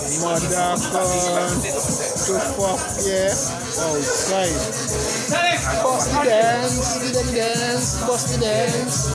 Mother come to fuck yeah oh, outside. Bust the dance, give dance, bust the dance.